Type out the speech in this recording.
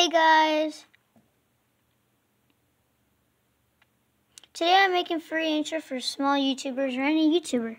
Hey guys! Today I'm making free intro for small YouTubers or any YouTuber.